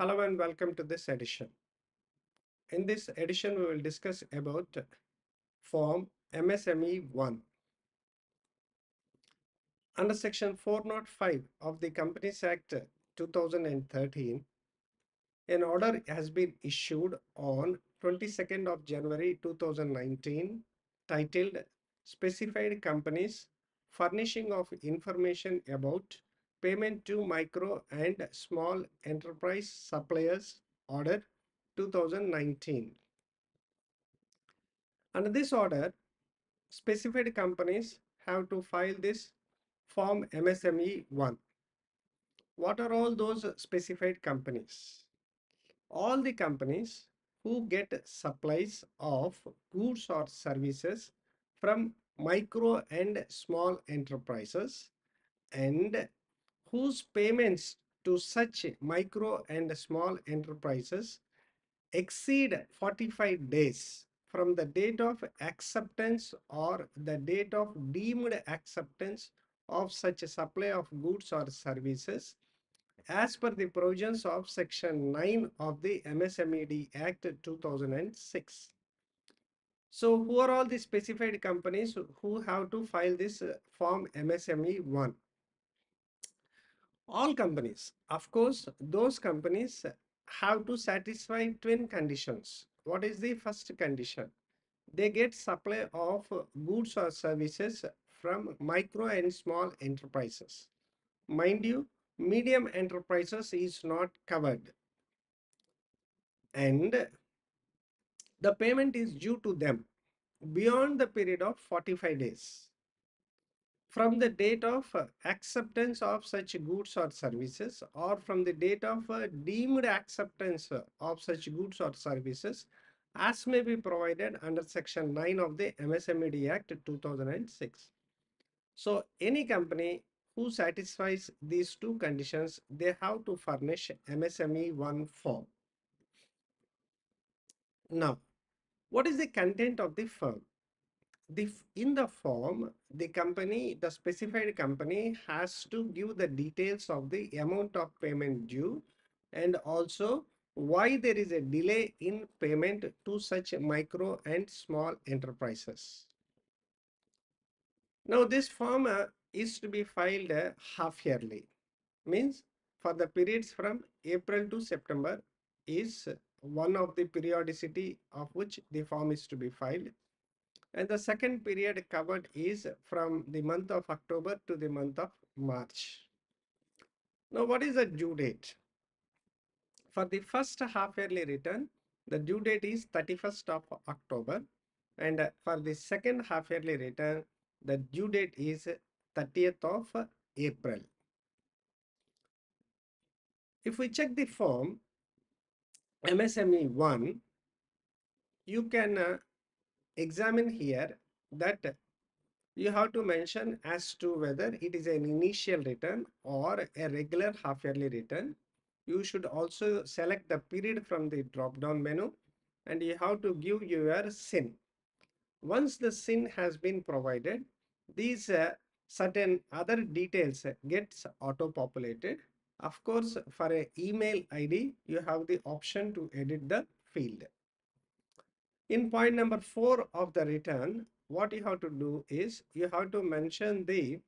Hello and welcome to this edition. In this edition, we will discuss about Form MSME 1. Under Section 405 of the Companies Act 2013, an order has been issued on 22nd of January 2019 titled Specified Companies Furnishing of Information about Payment to Micro and Small Enterprise Suppliers Order 2019. Under this order, specified companies have to file this Form MSME 1. What are all those specified companies? All the companies who get supplies of goods or services from micro and small enterprises and whose payments to such micro and small enterprises exceed 45 days from the date of acceptance or the date of deemed acceptance of such a supply of goods or services as per the provisions of section 9 of the MSMED Act 2006. So who are all the specified companies who have to file this uh, form MSME 1? All companies, of course, those companies have to satisfy twin conditions. What is the first condition? They get supply of goods or services from micro and small enterprises. Mind you, medium enterprises is not covered. And the payment is due to them beyond the period of 45 days from the date of uh, acceptance of such goods or services or from the date of uh, deemed acceptance of such goods or services as may be provided under section 9 of the MSMED Act 2006. So any company who satisfies these two conditions, they have to furnish MSME 1 form. Now, what is the content of the form? The in the form the company the specified company has to give the details of the amount of payment due and also why there is a delay in payment to such micro and small enterprises. Now this form uh, is to be filed uh, half yearly. Means for the periods from april to september is one of the periodicity of which the form is to be filed and the second period covered is from the month of October to the month of March. Now, what is the due date? For the first half yearly return, the due date is 31st of October. And for the second half yearly return, the due date is 30th of April. If we check the form MSME 1, you can uh, examine here that you have to mention as to whether it is an initial return or a regular half yearly return. You should also select the period from the drop down menu and you have to give your CIN. Once the CIN has been provided, these uh, certain other details gets auto populated. Of course, for a email ID, you have the option to edit the field. In point number four of the return, what you have to do is you have to mention the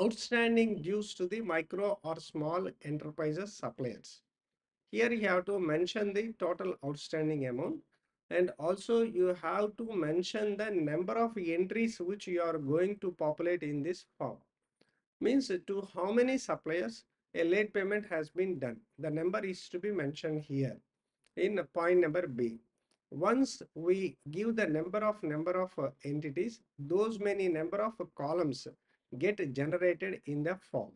outstanding dues to the micro or small enterprises suppliers. Here you have to mention the total outstanding amount and also you have to mention the number of entries which you are going to populate in this form. Means to how many suppliers a late payment has been done. The number is to be mentioned here in point number B once we give the number of number of uh, entities those many number of columns get generated in the form.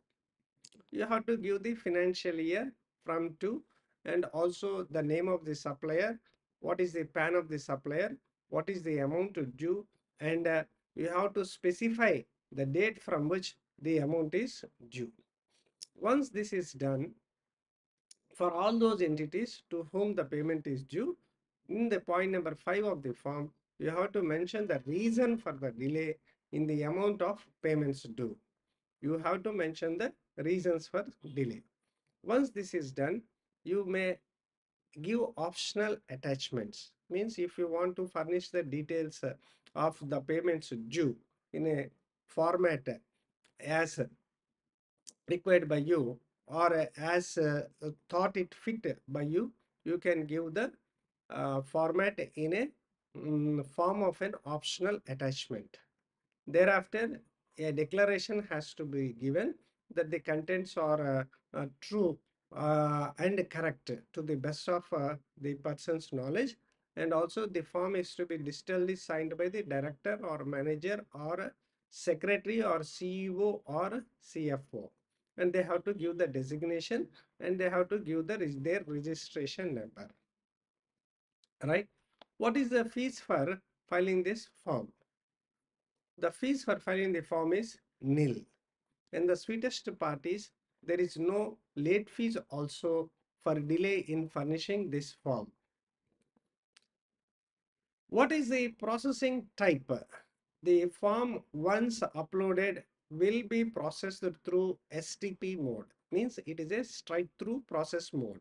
You have to give the financial year from to and also the name of the supplier what is the pan of the supplier what is the amount due and uh, you have to specify the date from which the amount is due. Once this is done for all those entities to whom the payment is due in the point number five of the form, you have to mention the reason for the delay in the amount of payments due. You have to mention the reasons for delay. Once this is done, you may give optional attachments means if you want to furnish the details uh, of the payments due in a format as required by you or as uh, thought it fit by you you can give the uh, format in a mm, form of an optional attachment. Thereafter a declaration has to be given that the contents are uh, uh, true uh, and correct to the best of uh, the person's knowledge. And also the form is to be digitally signed by the director or manager or secretary or ceo or cfo and they have to give the designation and they have to give the their registration number right what is the fees for filing this form the fees for filing the form is nil and the sweetest part is there is no late fees also for delay in furnishing this form. What is the processing type? The form once uploaded will be processed through STP mode means it is a straight through process mode.